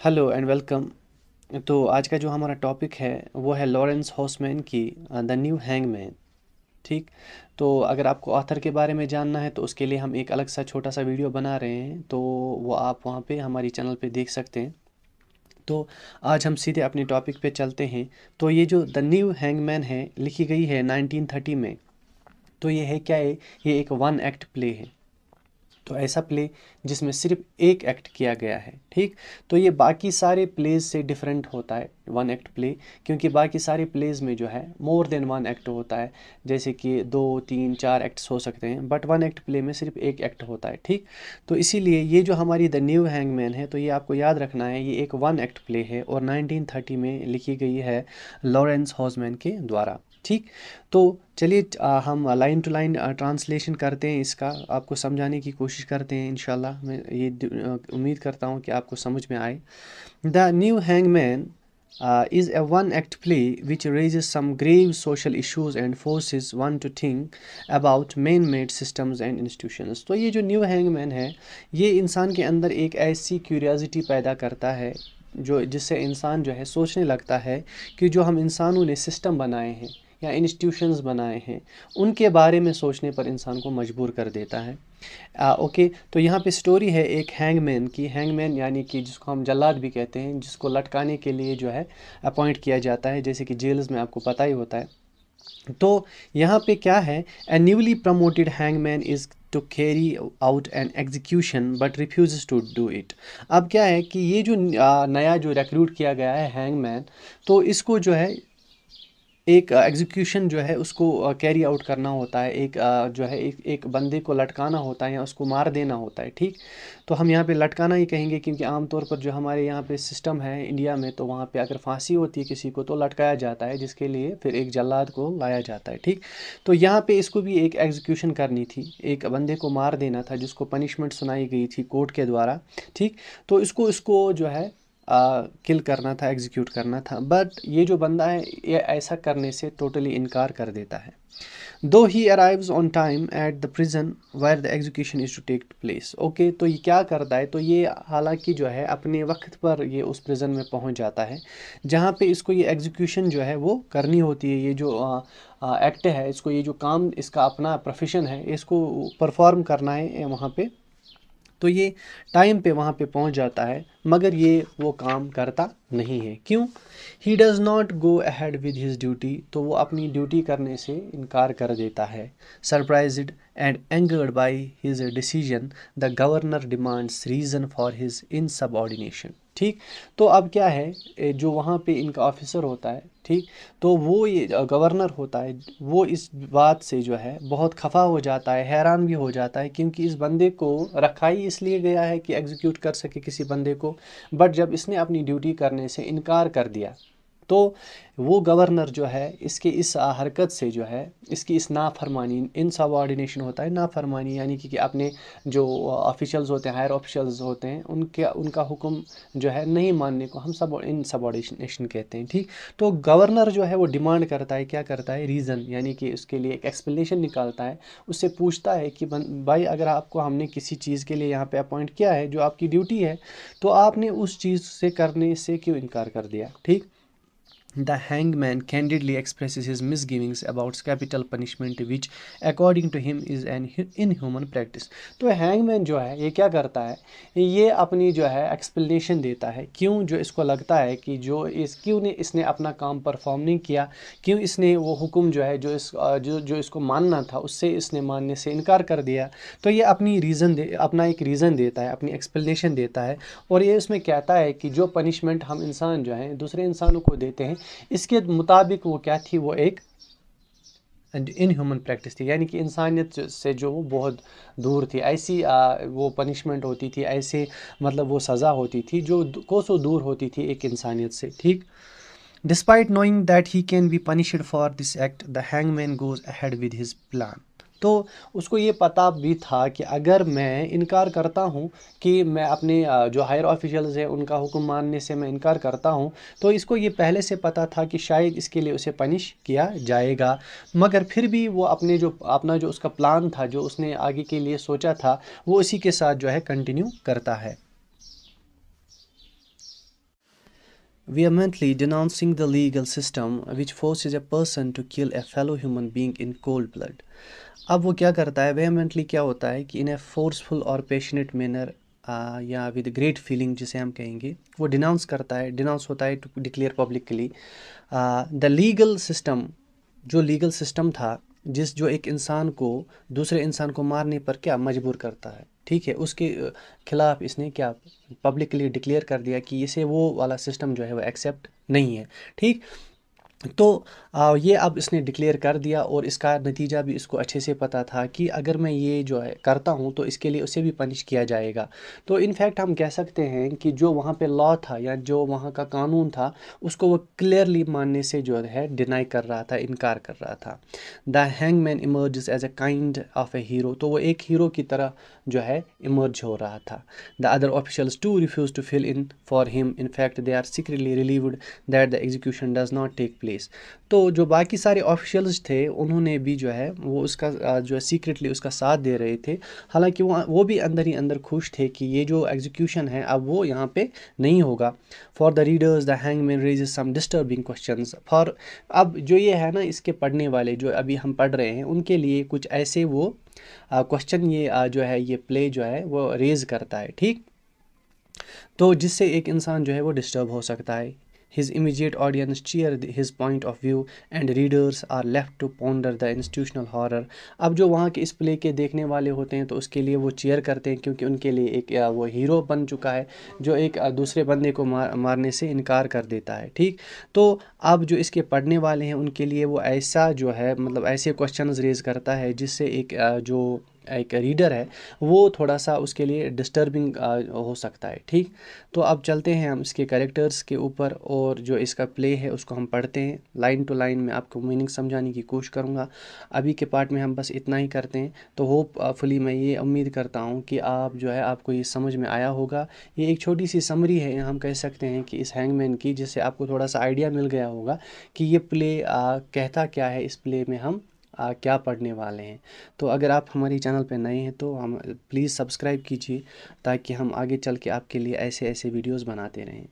Hello and welcome तो आज का जो हमारा टॉपिक है, वो है लॉरेंस हॉसमैन की द न्यू हैंगमैन ठीक? तो अगर आपको ऑथर के बारे में जानना है तो उसके लिए हम एक अलग सा छोटा सा वीडियो बना रहे हैं। तो वो आप वहाँ पे हमारी चैनल पे देख सकते हैं। तो आज हम सीधे अपने टॉपिक पे चलते हैं। तो ये जो द न्यू हैंगमैन है, लिखी गई है 1930 में। तो ये है क्या है ये एक वन एक्ट प्ले है। तो ऐसा प्ले जिसमें सिर्फ़ एक एक्ट किया गया है, ठीक? तो ये बाकी सारे प्लेज से डिफरेंट होता है वन एक्ट प्ले क्योंकि बाकी सारे प्लेज में जो है मोर देन वन एक्ट होता है। जैसे कि दो, तीन, चार एक्ट्स हो सकते हैं बट वन एक्ट प्ले में सिर्फ़ एक एक्ट होता है, ठीक? तो इसीलिए ये जो हमारी द न्यू हैंगमैन है तो ये आपको याद रखना है, ये एक वन एक्ट प्ले है और नाइनटीन में लिखी गई है लॉरेंस हॉजमैन के द्वारा। ठीक? तो चलिए हम लाइन टू लाइन ट्रांसलेशन करते हैं इसका। आपको समझाने की कोशिश करते हैं इन मैं ये उम्मीद करता हूँ कि आपको समझ में आए। The new hangman is a one act play which raises some grave social issues and forces one to think about man made systems and institutions तो ये जो न्यू हैंगमैन है, ये इंसान के अंदर एक ऐसी क्यूरियासिटी पैदा करता है, जो, जिससे इंसान जो है सोचने लगता है कि जो हम इंसानों ने सिस्टम बनाए हैं। या इंस्टीट्यूशंस बनाए हैं उनके बारे में सोचने पर इंसान को मजबूर कर देता है। आ, ओके तो यहाँ पे स्टोरी है एक हैंगमैन की। हैंगमैन यानी कि जिसको हम जल्लाद भी कहते हैं जिसको लटकाने के लिए जो है अपॉइंट किया जाता है जैसे कि जेल्स में आपको पता ही होता है। तो यहाँ पे क्या है? A newly promoted hangman is to carry out an execution but refuse to do it अब क्या है कि ये जो नया जो रिक्रूट किया गया है हैंगमैन तो इसको जो है एक एग्जीक्यूशन जो है उसको कैरी आउट करना होता है, एक जो है एक एक बंदे को लटकाना होता है या उसको मार देना होता है, ठीक? तो हम यहाँ पे लटकाना ही कहेंगे क्योंकि आमतौर पर जो हमारे यहाँ पे सिस्टम है इंडिया में तो वहाँ पे अगर फांसी होती है किसी को तो लटकाया जाता है, जिसके लिए फिर एक जल्लाद को लाया जाता है, ठीक? तो यहाँ पर इसको भी एक एग्जीक्यूशन करनी थी, एक बंदे को मार देना था, जिसको पनिशमेंट सुनाई गई थी कोर्ट के द्वारा, ठीक? तो इसको इसको जो है किल करना था एग्जीक्यूट करना था। बट ये जो बंदा है, ये ऐसा करने से टोटली इनकार कर देता है। दो he arrives on time at the prison where the execution is to take place okay तो ये क्या करता है? तो ये हालाँकि जो है, अपने वक्त पर ये उस प्रिजन में पहुँच जाता है, जहाँ पे इसको ये एग्जीक्यूशन जो है, वो करनी होती है। ये जो एक्ट है, इसको ये जो काम, इसका अपना प्रोफेशन है, इसको परफॉर्म करना है वहाँ पे तो ये टाइम पे वहाँ पे पहुँच जाता है, मगर ये वो काम करता नहीं है। क्यों? He does not go ahead with his duty तो वो अपनी ड्यूटी करने से इनकार कर देता है। Surprised and angered by his decision the governor demands reason for his insubordination ठीक? तो अब क्या है जो वहाँ पे इनका ऑफिसर होता है, ठीक? तो वो ये गवर्नर होता है, वो इस बात से जो है बहुत खफा हो जाता है, हैरान भी हो जाता है, क्योंकि इस बंदे को रखा ही इसलिए गया है कि एग्जीक्यूट कर सके किसी बंदे को। बट जब इसने अपनी ड्यूटी करने से इनकार कर दिया तो वो गवर्नर जो है इसके इस हरकत से जो है इसकी इस नाफरमानी इन सबॉर्डिनेशन होता है नाफरमानी यानी कि, कि अपने जो ऑफिशल्स होते हैं हायर ऑफिशल्स होते हैं उनके उनका हुक्म जो है नहीं मानने को हम सब इन सबॉर्डिनेशन कहते हैं ठीक? तो गवर्नर जो है वो डिमांड करता है क्या करता है? रीज़न यानी कि उसके लिए एक एक्सप्लेनेशन निकालता है उससे पूछता है कि भाई अगर आपको हमने किसी चीज़ के लिए यहाँ पर अपॉइंट किया है जो आपकी ड्यूटी है तो आपने उस चीज़ से करने से क्यों इनकार कर दिया ठीक? The hangman candidly expresses his misgivings about capital punishment, which, according to him, is an inhuman practice. तो हैंगमैन जो है, ये क्या करता है? ये अपनी जो है एक्सप्लेनेशन देता है। क्यों जो इसको लगता है कि जो इस, क्यों ने, इसने अपना काम परफॉर्म नहीं किया? क्यों इसने वो हुक्म जो है, जो इस जो जो इसको मानना था, उससे इसने मानने से इनकार कर दिया? तो ये अपनी रीज़न दे, अपना एक रीज़न देता है, अपनी एक्सप्लेनेशन देता है। और ये इसमें कहता है कि जो पनिशमेंट हम इंसान जो हैं, दूसरे इंसानों को देते हैं इसके मुताबिक वो क्या थी? वो एक इन ह्यूमन प्रैक्टिस थी। यानी कि इंसानियत से जो वो बहुत दूर थी। ऐसी आ, वो पनिशमेंट होती थी ऐसे मतलब वो सज़ा होती थी जो कोसों दूर होती थी एक इंसानियत से। ठीक? Despite knowing that he can be punished for this act the hangman goes ahead with his plan तो उसको ये पता भी था कि अगर मैं इनकार करता हूँ कि मैं अपने जो हायर ऑफिशल्स हैं, उनका हुक्म मानने से मैं इनकार करता हूँ तो इसको ये पहले से पता था कि शायद इसके लिए उसे पनिश किया जाएगा। मगर फिर भी वो अपने जो, अपना जो उसका प्लान था, जो उसने आगे के लिए सोचा था, वो उसी के साथ जो है कंटिन्यू करता है। Vehemently denouncing the legal system, which forces a person to kill a fellow human being in cold blood. अब वो क्या करता है, vehemently क्या होता है कि इन ए फोर्सफुल और पैशनेट मैनर या विद ग्रेट फीलिंग जिसे हम कहेंगे, वो डिनाउंस करता है डिनाउंस होता है to declare publicly the legal system जो लीगल सिस्टम था, जिस जो एक इंसान को, दूसरे इंसान को मारने पर क्या मजबूर करता है, ठीक है? उसके खिलाफ इसने क्या पब्लिकली डिक्लेयर कर दिया कि इसे वो वाला सिस्टम जो है वो एक्सेप्ट नहीं है, ठीक? तो ये अब इसने डिक्लेयर कर दिया और इसका नतीजा भी इसको अच्छे से पता था कि अगर मैं ये जो है करता हूँ तो इसके लिए उसे भी पनिश किया जाएगा। तो इनफैक्ट हम कह सकते हैं कि जो वहाँ पे लॉ था या जो वहाँ का कानून था, उसको वो क्लियरली मानने से जो है डिनाई कर रहा था, इनकार कर रहा था। The hangman emerge as a kind of a hero तो वो एक हीरो की तरह जो है इमर्ज हो रहा था। The other officials to refuse to fill in for him in fact they are secretly relieved that the execution does not take place place तो जो बाकी सारे ऑफिशियल्स थे उन्होंने भी जो है वो उसका जो है सीक्रेटली उसका साथ दे रहे थे। हालाँकि वो वो भी अंदर ही अंदर खुश थे कि ये जो एग्जीक्यूशन है अब वो यहाँ पे नहीं होगा। For the readers the hangman raise some disturbing question for अब जो ये है ना इसके पढ़ने वाले जो अभी हम पढ़ रहे हैं उनके लिए कुछ ऐसे वो क्वेश्चन ये आ, जो है ये प्ले जो है वो रेज करता है ठीक? तो जिससे एक इंसान जो है वो डिस्टर्ब हो सकता है। His immediate audience cheer his point of view, and readers are left to ponder the institutional horror. अब जो वहाँ के इस प्ले के देखने वाले होते हैं तो उसके लिए वो चेयर करते हैं, क्योंकि उनके लिए एक वो हीरो बन चुका है, जो एक दूसरे बंदे को मार, मारने से इनकार कर देता है, ठीक तो अब जो इसके पढ़ने वाले हैं, उनके लिए वो ऐसा जो है मतलब ऐसे क्वेश्चन रेज करता है, जिससे एक जो एक रीडर है वो थोड़ा सा उसके लिए डिस्टर्बिंग हो सकता है ठीक? तो अब चलते हैं हम इसके करेक्टर्स के ऊपर और जो इसका प्ले है उसको हम पढ़ते हैं। लाइन टू लाइन में आपको मीनिंग समझाने की कोशिश करूँगा। अभी के पार्ट में हम बस इतना ही करते हैं। तो होपफुली मैं ये उम्मीद करता हूँ कि आप जो है आपको ये समझ में आया होगा। ये एक छोटी सी समरी है हम कह सकते हैं कि इस हैंगमैन की जिससे आपको थोड़ा सा आइडिया मिल गया होगा कि ये प्ले आ, कहता क्या है इस प्ले में हम। आ, क्या पढ़ने वाले हैं। तो अगर आप हमारे चैनल पर नए हैं तो हम प्लीज़ सब्सक्राइब कीजिए ताकि हम आगे चल के आपके लिए ऐसे ऐसे वीडियोज़ बनाते रहें।